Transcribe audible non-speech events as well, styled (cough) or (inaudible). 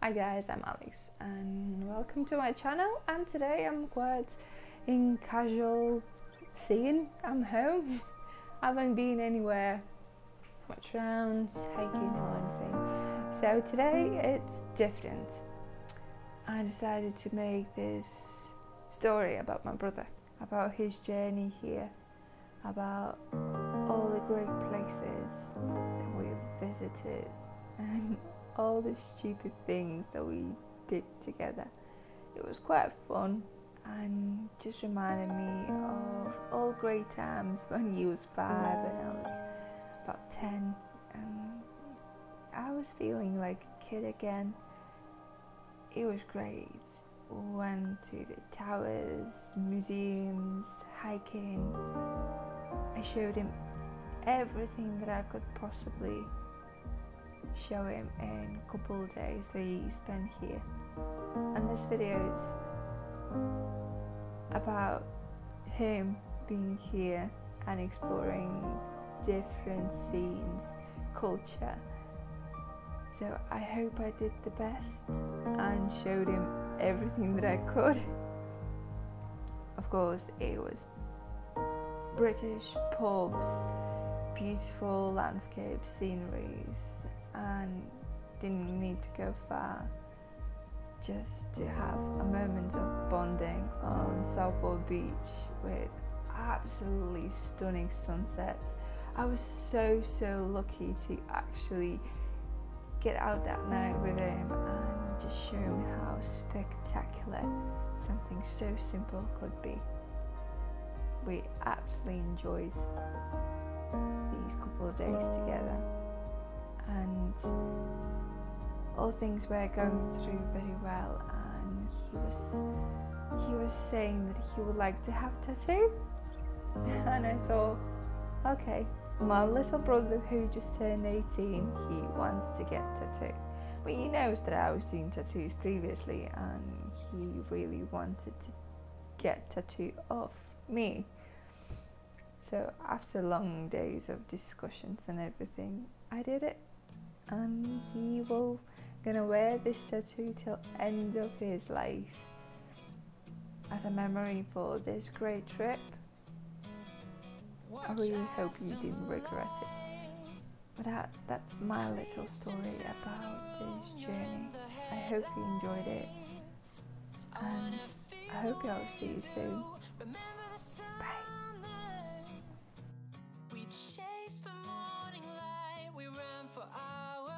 Hi guys, I'm Alex and welcome to my channel and today I'm quite in casual scene. I'm home. (laughs) Haven't been anywhere much around, hiking or anything. So today it's different. I decided to make this story about my brother, about his journey here, about all the great places that we've visited and (laughs) all the stupid things that we did together. It was quite fun and just reminded me of all great times when he was five and I was about 10 and I was feeling like a kid again. It was great. Went to the towers, museums, hiking. I showed him everything that I could possibly show him in a couple of days that he spent here. And this video is about him being here and exploring different scenes, culture. So I hope I did the best and showed him everything that I could. Of course, it was British pubs, beautiful landscape sceneries, and didn't need to go far just to have a moment of bonding on Southport Beach with absolutely stunning sunsets. I was so so lucky to actually get out that night with him and just show him how spectacular something so simple could be. We absolutely enjoyed these couple of days together and all things were going through very well and he was he was saying that he would like to have tattoo. (laughs) And I thought okay my little brother who just turned 18 he wants to get tattoo. But he knows that I was doing tattoos previously and he really wanted to get tattoo of me. So after long days of discussions and everything I did it and he will gonna wear this tattoo till end of his life as a memory for this great trip. I really hope you didn't regret it. But that, that's my little story about this journey. I hope you enjoyed it. And I hope I'll see you soon. Bye we ran for hours.